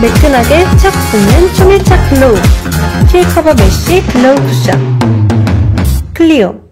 매끈하게 착 붙는 초밀착 글로우. 실 커버 메쉬 글로우 쿠션. 클리오.